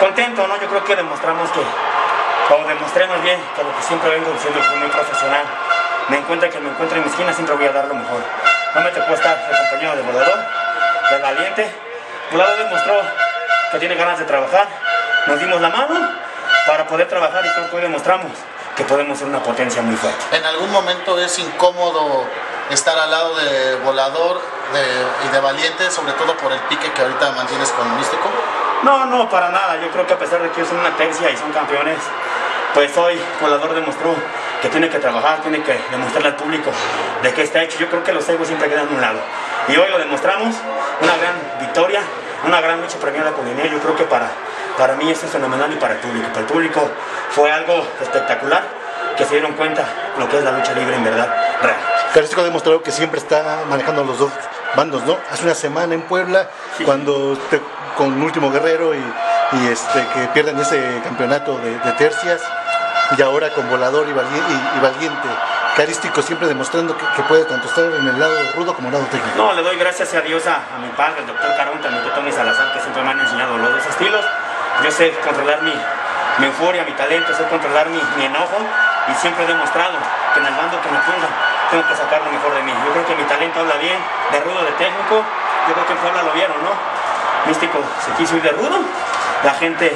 contento, ¿no? Yo creo que demostramos que, o demostré más bien, que lo que siempre vengo diciendo, soy muy profesional. Me encuentre que me encuentre en mi esquina, siempre voy a dar lo mejor. No me tocó estar el compañero de volador, del valiente. Volador demostró que tiene ganas de trabajar. Nos dimos la mano para poder trabajar y creo que hoy demostramos que podemos ser una potencia muy fuerte. ¿En algún momento es incómodo estar al lado de volador y de valiente, sobre todo por el pique que ahorita mantienes con Místico? No, no, para nada. Yo creo que a pesar de que son una tercia y son campeones, pues hoy Volador demostró que tiene que trabajar, tiene que demostrarle al público de qué está hecho. Yo creo que los egos siempre quedan a un lado. Y hoy lo demostramos, una gran victoria, una gran lucha premiada con dinero. Yo creo que para, para mí eso es fenomenal y para el público. Para el público fue algo espectacular, que se dieron cuenta lo que es la lucha libre en verdad real. Carístico ha demostrado que siempre está manejando los dos bandos, ¿no? Hace una semana en Puebla, cuando te, con Último Guerrero y, este, que pierden ese campeonato de, tercias, y ahora con Volador y, Valiente. Carístico siempre demostrando que, puede tanto estar en el lado rudo como en el lado técnico. No, le doy gracias a Dios a, mi padre, el doctor Caronta, mi doctor Tommy Salazar, que siempre me han enseñado los dos estilos. Yo sé controlar mi, mi euforia, mi talento, sé controlar mi, mi enojo y siempre he demostrado que en el bando que me pongan tengo que sacar lo mejor de mí. Yo creo que mi talento habla bien, de rudo, de técnico. Yo creo que en Puebla lo vieron, ¿no? Místico se quiso ir de rudo. La gente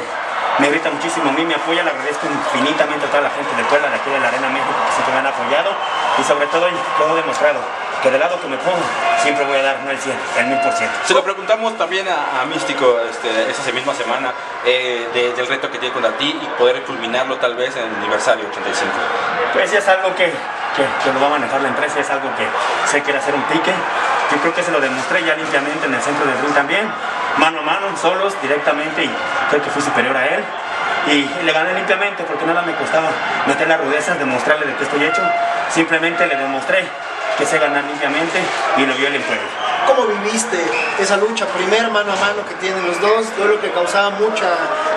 me grita muchísimo a mí, me apoya, le agradezco infinitamente a toda la gente de Puebla, de aquí de la Arena México, que siempre me han apoyado. Y sobre todo, lo he demostrado que del lado que me pongo siempre voy a dar no el 100, el 1000%. Se lo preguntamos también a, Místico este, esa misma semana eh, del reto que tiene contra ti y poder culminarlo tal vez en el aniversario 85. Pues es algo que que, lo va a manejar la empresa, es algo que se quiere hacer un pique. Yo creo que se lo demostré ya limpiamente en el centro del ring también, mano a mano, solos, directamente, y creo que fui superior a él. Y, le gané limpiamente porque nada me costaba meter las rudezas, demostrarle de qué estoy hecho. Simplemente le demostré que sé ganar limpiamente y lo vio el juego. ¿Cómo viviste esa lucha? Primer mano a mano que tienen los dos, yo lo que causaba mucha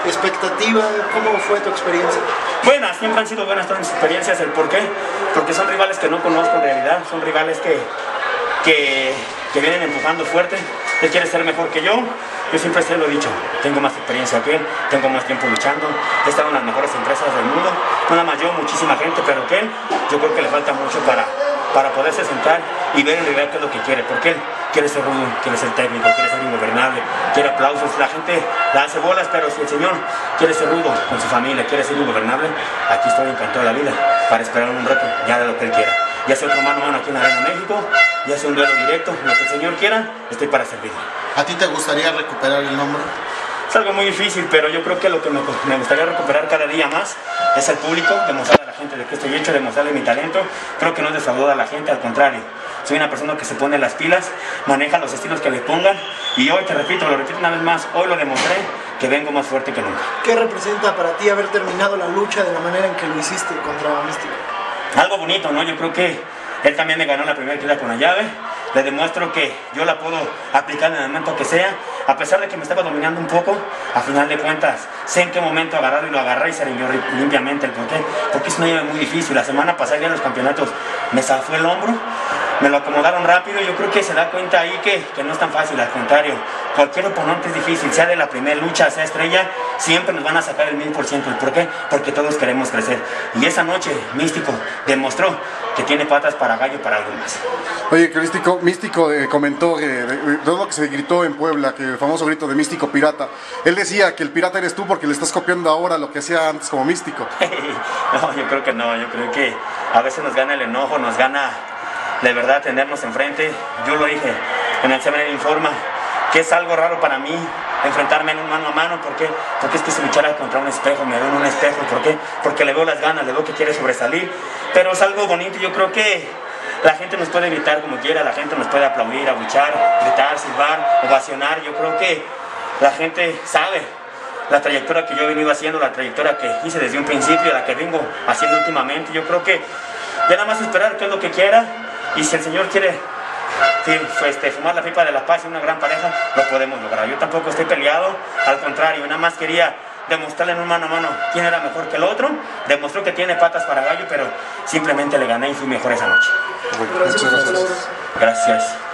expectativa. ¿Cómo fue tu experiencia? Buenas, siempre han sido buenas todas mis experiencias. ¿El por qué? Porque son rivales que no conozco en realidad, son rivales que, que, que vienen empujando fuerte. Él quiere ser mejor que yo. Yo siempre se lo he dicho, tengo más experiencia que él, tengo más tiempo luchando, he estado en las mejores empresas del mundo, nada más yo, muchísima gente, pero que él, yo creo que le falta mucho para, para poderse sentar y ver en realidad qué es lo que quiere, porque él quiere ser rudo, quiere ser técnico, quiere ser ingobernable, quiere aplausos, la gente la hace bolas, pero si el Señor quiere ser rudo con su familia, quiere ser ingobernable, aquí estoy encantado de la vida para esperar un reto ya de lo que él quiera. Ya sea otro mano a mano aquí en la Arena México, ya sea un duelo directo, lo que el Señor quiera, estoy para servir. ¿A ti te gustaría recuperar el nombre? Es algo muy difícil, pero yo creo que lo que me, gustaría recuperar cada día más es el público, la gente de que estoy hecho, demostrarle mi talento. Creo que no defraudo a la gente, al contrario. Soy una persona que se pone las pilas, maneja los estilos que le pongan y hoy, te repito, lo repito una vez más, hoy lo demostré que vengo más fuerte que nunca. ¿Qué representa para ti haber terminado la lucha de la manera en que lo hiciste contra Místico? Algo bonito, ¿no? Yo creo que él también me ganó la primera tira con la llave. Le demuestro que yo la puedo aplicar en el momento que sea. A pesar de que me estaba dominando un poco, a final de cuentas sé en qué momento agarrarlo y lo agarré y se limpió limpiamente el porqué. Porque es una llave muy difícil. La semana pasada en los campeonatos me zafó el hombro me lo acomodaron rápido. Yo creo que se da cuenta ahí que, que, no es tan fácil, al contrario. Cualquier oponente es difícil, sea de la primera lucha, sea estrella, siempre nos van a sacar el mil por ciento. ¿Por qué? Porque todos queremos crecer. Y esa noche, Místico demostró que tiene patas para gallo para algo más. Oye, Místico, Místico eh, comentó eh, de, todo lo que se gritó en Puebla, que el famoso grito de Místico Pirata. Él decía que el pirata eres tú porque le estás copiando ahora lo que hacía antes como Místico. no, yo creo que no, yo creo que a veces nos gana el enojo, nos gana de verdad tenernos enfrente. Yo lo dije en el seminario Informa, que es algo raro para mí enfrentarme en un mano a mano, ¿por qué? Porque es que si luchara contra un espejo, me veo en un espejo, ¿por qué? Porque le veo las ganas, le veo que quiere sobresalir, pero es algo bonito, yo creo que la gente nos puede gritar como quiera, la gente nos puede aplaudir, abuchar, gritar, silbar, ovacionar, yo creo que la gente sabe la trayectoria que yo he venido haciendo, la trayectoria que hice desde un principio, la que vengo haciendo últimamente, yo creo que ya nada más esperar que es lo que quiera, y si el Señor quiere este, fumar la pipa de la paz y una gran pareja, lo podemos lograr. Yo tampoco estoy peleado, al contrario, nada más quería demostrarle en un mano a mano quién era mejor que el otro. Demostró que tiene patas para gallo, pero simplemente le gané y fui mejor esa noche. Gracias. Gracias.